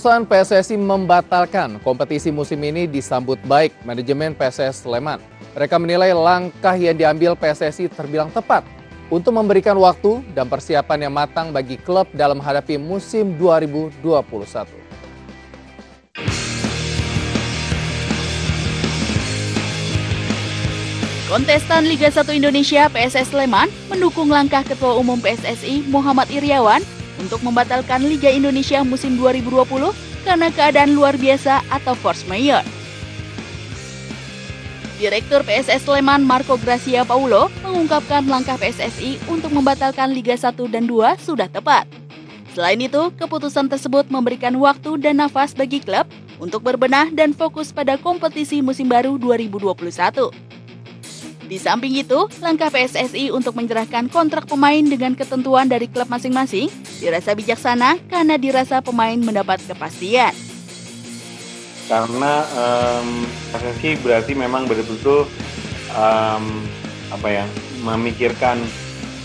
Keputusan PSSI membatalkan kompetisi musim ini disambut baik manajemen PSS Sleman. Mereka menilai langkah yang diambil PSSI terbilang tepat untuk memberikan waktu dan persiapan yang matang bagi klub dalam menghadapi musim 2021. Kontestan Liga 1 Indonesia PSS Sleman mendukung langkah Ketua Umum PSSI Muhammad Iriawan untuk membatalkan Liga Indonesia musim 2020 karena keadaan luar biasa atau force majeure. Direktur PSS Sleman Marco Gracia Paulo mengungkapkan langkah PSSI untuk membatalkan Liga 1 dan 2 sudah tepat. Selain itu, keputusan tersebut memberikan waktu dan nafas bagi klub untuk berbenah dan fokus pada kompetisi musim baru 2021. Di samping itu, langkah PSSI untuk menyerahkan kontrak pemain dengan ketentuan dari klub masing-masing dirasa bijaksana karena dirasa pemain mendapat kepastian. Karena um, PSSI berarti memang betul-betul um, apa ya memikirkan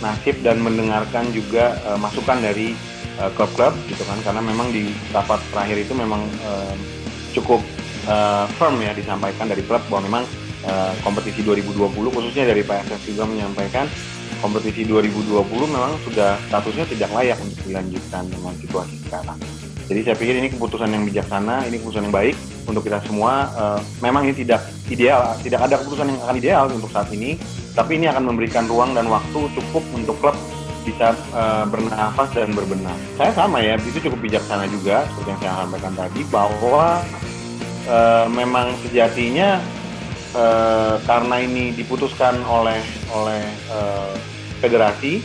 nasib dan mendengarkan juga uh, masukan dari uh, klub-klub gitu kan karena memang di rapat terakhir itu memang um, cukup uh, firm ya disampaikan dari klub bahwa memang Eh, kompetisi 2020 khususnya dari PSS juga menyampaikan kompetisi 2020 memang sudah statusnya tidak layak untuk dilanjutkan dengan situasi sekarang. Jadi saya pikir ini keputusan yang bijaksana, ini keputusan yang baik untuk kita semua. Uh, memang ini tidak ideal, tidak ada keputusan yang akan ideal untuk saat ini, tapi ini akan memberikan ruang dan waktu cukup untuk klub bisa uh, bernafas dan berbenah. Saya sama ya, itu cukup bijaksana juga seperti yang saya sampaikan tadi bahwa memang sejatinya uh, karena ini diputuskan oleh oleh uh, federasi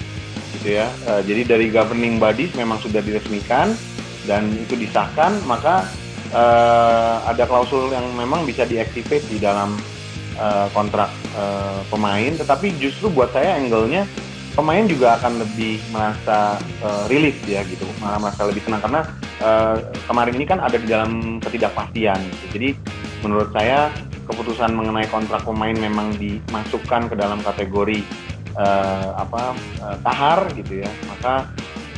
gitu ya. Uh, jadi dari governing bodies memang sudah diresmikan dan itu disahkan maka uh, ada klausul yang memang bisa diactivate di dalam uh, kontrak uh, pemain. Tetapi justru buat saya angle-nya pemain juga akan lebih merasa uh, relief ya gitu. Malah merasa lebih tenang karena uh, kemarin ini kan ada di dalam ketidakpastian gitu. jadi menurut saya keputusan mengenai kontrak pemain memang dimasukkan ke dalam kategori uh, apa uh, tahar gitu ya maka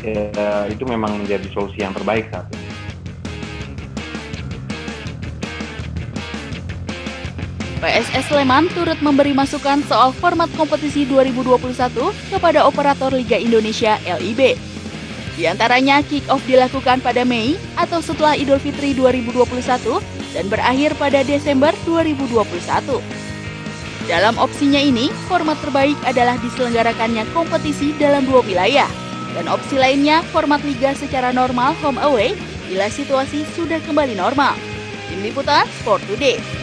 uh, itu memang menjadi solusi yang terbaik saat ini. PSS Sleman turut memberi masukan soal format kompetisi 2021 kepada operator Liga Indonesia LIB. Di antaranya kick-off dilakukan pada Mei atau setelah Idul Fitri 2021 dan berakhir pada Desember 2021. Dalam opsinya ini, format terbaik adalah diselenggarakannya kompetisi dalam dua wilayah, dan opsi lainnya format liga secara normal home away bila situasi sudah kembali normal. Tim Liputan Sport Today.